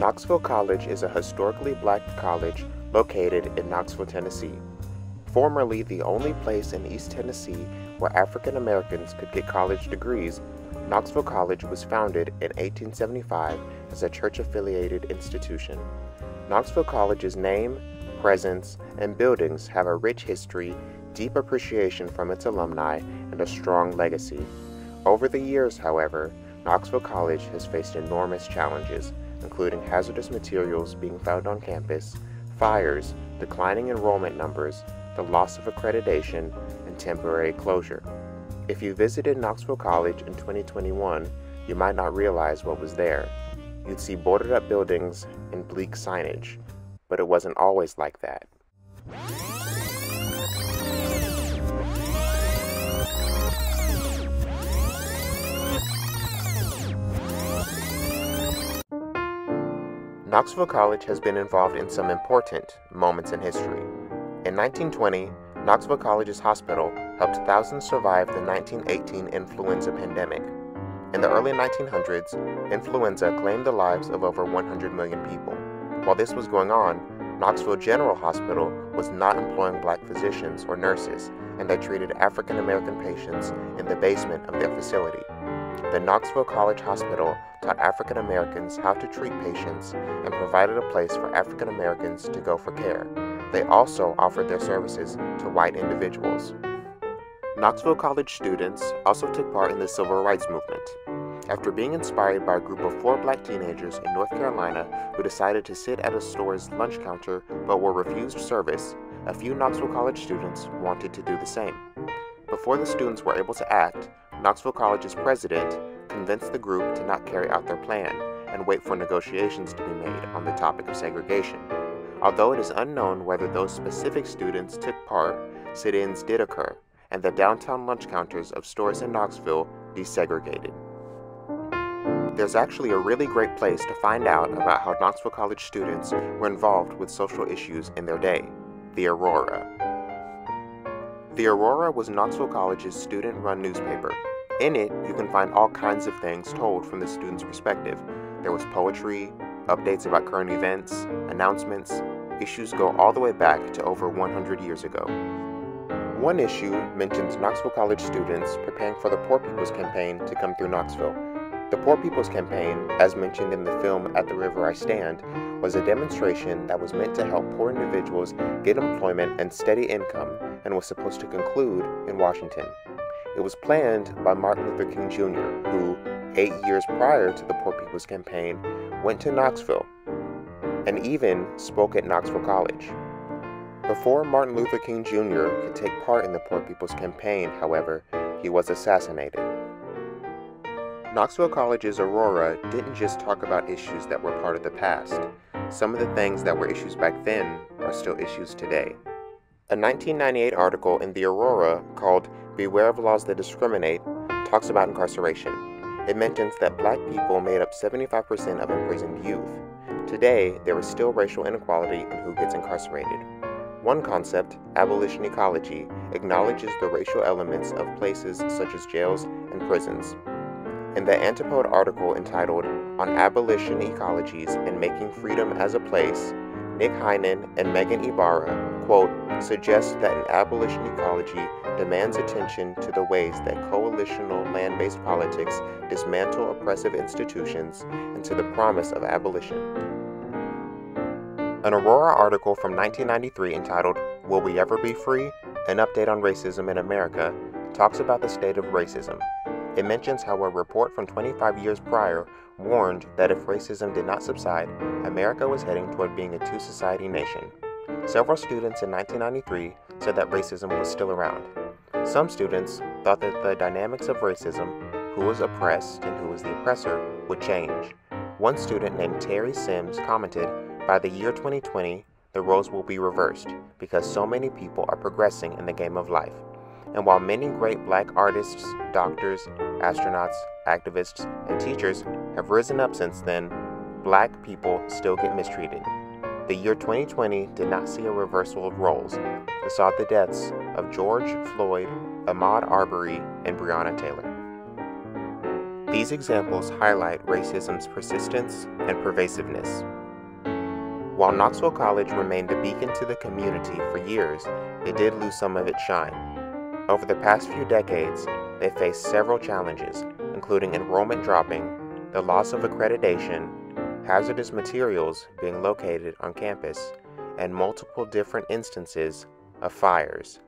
Knoxville College is a historically black college located in Knoxville, Tennessee. Formerly the only place in East Tennessee where African Americans could get college degrees, Knoxville College was founded in 1875 as a church affiliated institution. Knoxville College's name, presence, and buildings have a rich history, deep appreciation from its alumni, and a strong legacy. Over the years, however, Knoxville College has faced enormous challenges, including hazardous materials being found on campus, fires, declining enrollment numbers, the loss of accreditation, and temporary closure. If you visited Knoxville College in 2021, you might not realize what was there. You'd see boarded up buildings and bleak signage, but it wasn't always like that. Knoxville College has been involved in some important moments in history. In 1920, Knoxville College's hospital helped thousands survive the 1918 influenza pandemic. In the early 1900s, influenza claimed the lives of over 100 million people. While this was going on, Knoxville General Hospital was not employing black physicians or nurses, and they treated African American patients in the basement of their facility. The Knoxville College Hospital taught African Americans how to treat patients and provided a place for African Americans to go for care. They also offered their services to white individuals. Knoxville College students also took part in the Civil Rights Movement. After being inspired by a group of four black teenagers in North Carolina who decided to sit at a store's lunch counter but were refused service, a few Knoxville College students wanted to do the same. Before the students were able to act, Knoxville College's president convinced the group to not carry out their plan and wait for negotiations to be made on the topic of segregation. Although it is unknown whether those specific students took part, sit ins did occur, and the downtown lunch counters of stores in Knoxville desegregated. There's actually a really great place to find out about how Knoxville College students were involved with social issues in their day the Aurora. The Aurora was Knoxville College's student run newspaper in it, you can find all kinds of things told from the student's perspective. There was poetry, updates about current events, announcements. Issues go all the way back to over 100 years ago. One issue mentions Knoxville College students preparing for the Poor People's Campaign to come through Knoxville. The Poor People's Campaign, as mentioned in the film At the River I Stand, was a demonstration that was meant to help poor individuals get employment and steady income and was supposed to conclude in Washington. It was planned by Martin Luther King Jr., who, eight years prior to the Poor People's Campaign, went to Knoxville and even spoke at Knoxville College. Before Martin Luther King Jr. could take part in the Poor People's Campaign, however, he was assassinated. Knoxville College's Aurora didn't just talk about issues that were part of the past. Some of the things that were issues back then are still issues today. A 1998 article in The Aurora called Beware of Laws That Discriminate talks about incarceration. It mentions that black people made up 75% of imprisoned youth. Today, there is still racial inequality in who gets incarcerated. One concept, abolition ecology, acknowledges the racial elements of places such as jails and prisons. In the Antipode article entitled On Abolition Ecologies and Making Freedom as a Place, Nik Heynen and Megan Ybarra, quote, suggest that an abolition ecology demands attention to the ways that coalitional land based politics dismantle oppressive institutions and to the promise of abolition. An Aurora article from 1993 entitled Will We Ever Be Free? An Update on Racism in America talks about the state of racism. It mentions how a report from 25 years prior warned that if racism did not subside, America was heading toward being a two society nation. Several students in 1993 said that racism was still around. Some students thought that the dynamics of racism, who was oppressed and who was the oppressor, would change. One student named Terry Sims commented, By the year 2020, the roles will be reversed because so many people are progressing in the game of life. And while many great black artists, doctors, astronauts, activists, and teachers have risen up since then, black people still get mistreated. The year 2020 did not see a reversal of roles. It saw the deaths of George Floyd, Ahmaud Arbery, and Breonna Taylor. These examples highlight racism's persistence and pervasiveness. While Knoxville College remained a beacon to the community for years, it did lose some of its shine. Over the past few decades, they faced several challenges, including enrollment dropping, the loss of accreditation, hazardous materials being located on campus, and multiple different instances of fires.